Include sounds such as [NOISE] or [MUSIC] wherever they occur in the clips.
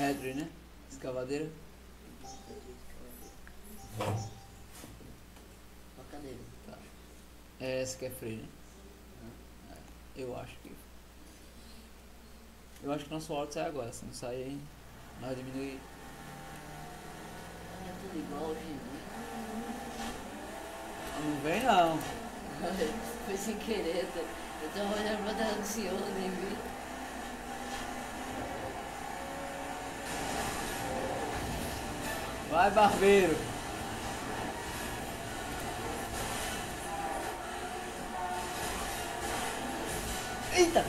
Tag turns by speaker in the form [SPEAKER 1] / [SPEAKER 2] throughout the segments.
[SPEAKER 1] Hedry, né? Escavadeira.
[SPEAKER 2] Facadeira.
[SPEAKER 1] Tá. É essa que é freio, né? É, eu acho que. Eu acho que nosso áudio sai agora, se não sai aí, nós diminuir.
[SPEAKER 2] É tudo igual hoje em dia.
[SPEAKER 1] Não vem não. [LAUGHS]
[SPEAKER 2] Foi sem querer. Eu tava olhando pra do senhor, nem vi.
[SPEAKER 1] Vai, barbeiro. Eita!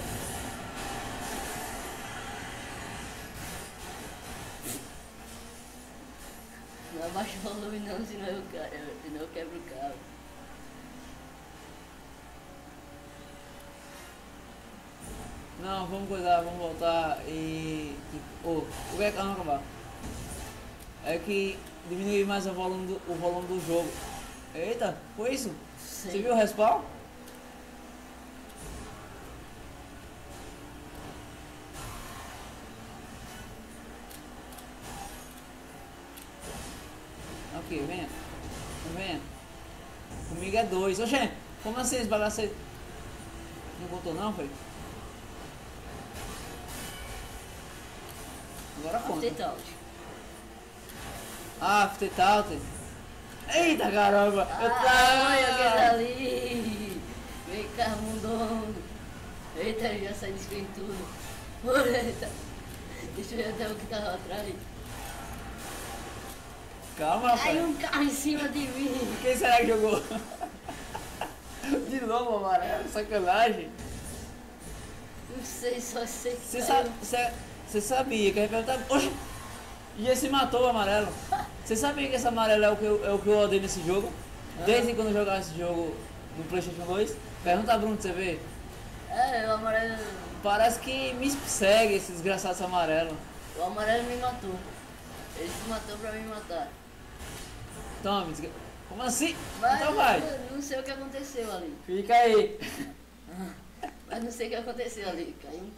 [SPEAKER 2] Não abaixa o volume não, senão eu, senão eu quebro o carro.
[SPEAKER 1] Não, vamos cuidar, vamos voltar e. Ô, o que é que. Não, acabar. É que diminuir mais o volume do, o volume do jogo. Eita, foi isso? Você
[SPEAKER 2] Sim.
[SPEAKER 1] viu o respawn? Ok, venha. Venha. Comigo é dois. Oxê, como assim aí? Não contou não, foi? Agora conta. Ah, After Talk. Eita caramba! Eu
[SPEAKER 2] Ah, olha
[SPEAKER 1] tava...
[SPEAKER 2] ali. Vem cá, mundongo. Eita, ele já sai destruindo tudo. Eita. Deixa eu ver até o que tava atrás.
[SPEAKER 1] Calma,
[SPEAKER 2] Caiu
[SPEAKER 1] rapaz.
[SPEAKER 2] um carro em cima de mim.
[SPEAKER 1] Quem será que jogou? [LAUGHS] De novo amarelo, sacanagem.
[SPEAKER 2] Não sei, só sei que
[SPEAKER 1] Você sa sabia que a gente perguntava. Oxe! E esse matou o amarelo. Você sabia que esse amarelo é o que eu, é o que eu odeio nesse jogo? Desde quando eu jogava esse jogo no Playstation 2? Pergunta a Bruno pra você ver.
[SPEAKER 2] É, o amarelo.
[SPEAKER 1] Parece que me segue esse desgraçado amarelo.
[SPEAKER 2] O amarelo me matou. Ele se matou pra me matar.
[SPEAKER 1] Toma, desgra... Como assim?
[SPEAKER 2] Mas
[SPEAKER 1] então vai.
[SPEAKER 2] eu não sei o que aconteceu ali.
[SPEAKER 1] Fica aí. [LAUGHS]
[SPEAKER 2] Mas não sei o que aconteceu ali. Caiu